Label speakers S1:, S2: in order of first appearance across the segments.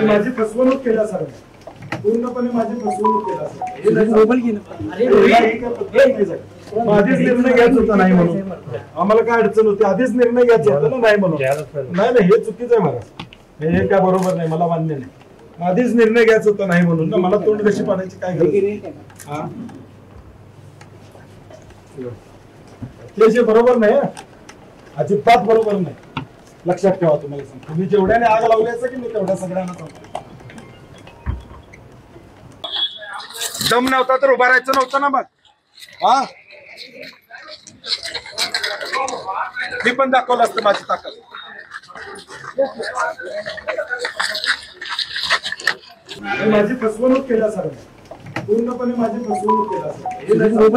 S1: आणि माझी फसवणूक केल्या सर. पूर्णपणे माझी फसवणूक सर. आधीच निर्णय घ्यायचा होता नाही म्हणून. आम्हाला काय अडचण होती? आधीच निर्णय घ्यायचा होता ना नाही म्हणून. नाही नाही हे चुकीचं आहे महाराज. हे काय बरोबर नाही मला मान्य नाही. आधीच निर्णय घ्यायचा होता नाही म्हणून. ना मला तोंड कशी पाडायची? काय गरज? हा? ते जे बरोबर नाही हं. अजिबात बरोबर नाही. लक्षात ठेवा तुम्हाला सांगतो. तुम्ही जेवढ्याने आग लावली असेल की मी तेवढ्या सगळ्यांना सांगतो. दम नव्हता तर उभा राहायचं नव्हतं ना मग. हा? मी पण दाखवलं असतं माझी ताकद. माझी फसवणूक केल्या सर पूर्णपणे माझी फसवणूक केल्या सर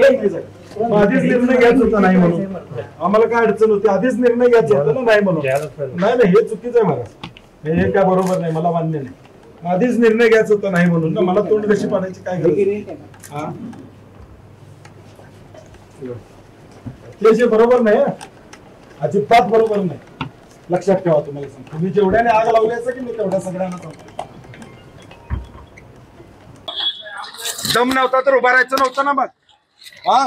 S1: नाही सर. आधीच निर्णय घ्यायचा होता नाही म्हणून. आम्हाला काय अडचण होती? आधीच निर्णय घ्यायचा होता ना नाही म्हणून. नाही नाही हे चुकीचं आहे महाराज. हे काय बरोबर नाही मला मान्य नाही. आधीच निर्णय घ्यायचा होता नाही म्हणून ना मला तोंड कशी पाडायची काय गरज हा? ते जे बरोबर नाही. अजिबात बरोबर नाही. लक्षात ठेवा तुम्हाला सांगतो. तुम्ही जेवढ्याने आग लावली असेल की मी तेवढ्या सगळ्यांना सांगतो. दम नव्हता तर उभा राहायचं नव्हतं ना मग. हा?